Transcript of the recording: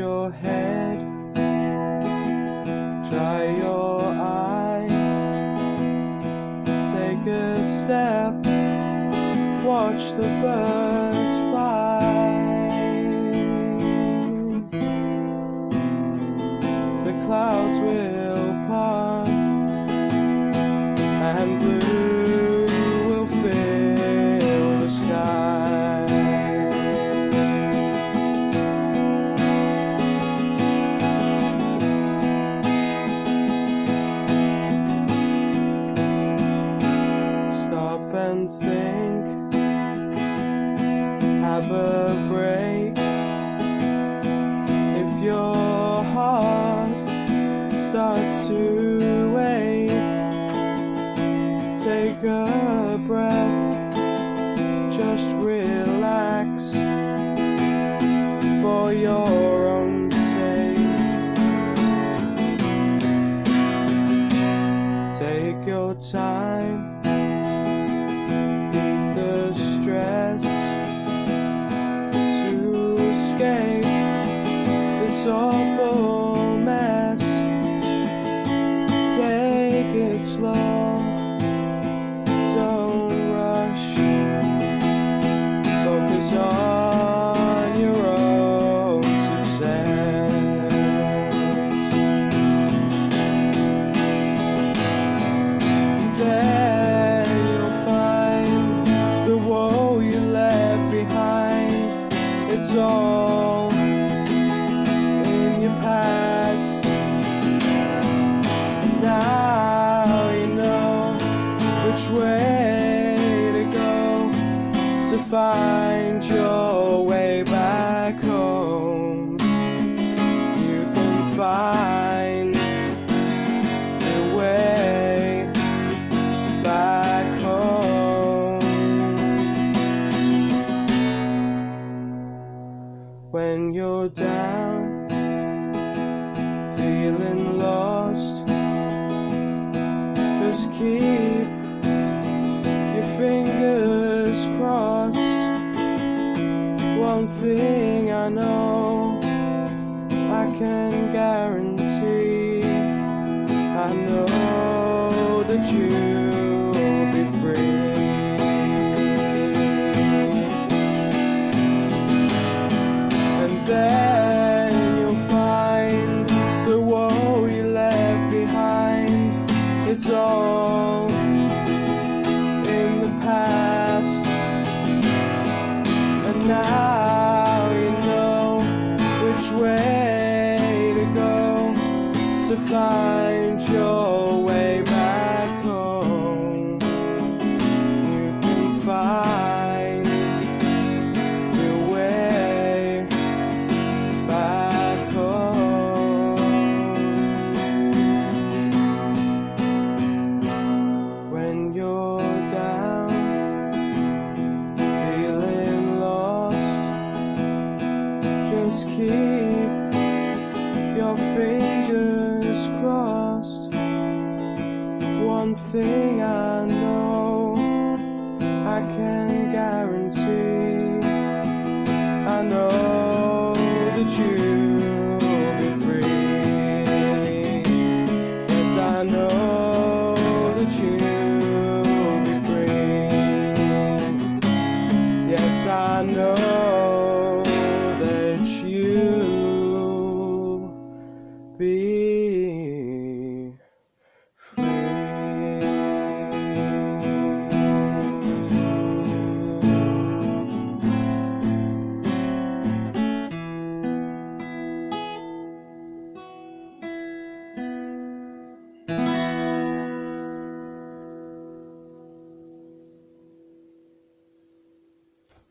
your head, dry your eye, take a step, watch the birds and think, have a break. If your heart starts to ache, take a breath, just relax for your own sake. Take your time, stress to escape. This awful to find your way back home. You can find your way back home. When you're down, feeling lost, just keep your crossed. One thing I know, I can guarantee, to find your way back home. You can find your way back home. When you're down, feeling lost, just keep your fingers crossed. One thing I know, I can guarantee. I know that you